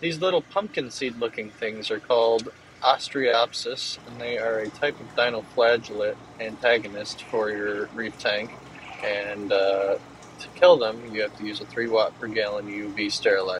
These little pumpkin seed looking things are called Ostreopsis, and they are a type of dinoflagellate antagonist for your reef tank. And uh, to kill them, you have to use a 3 watt per gallon UV sterilizer.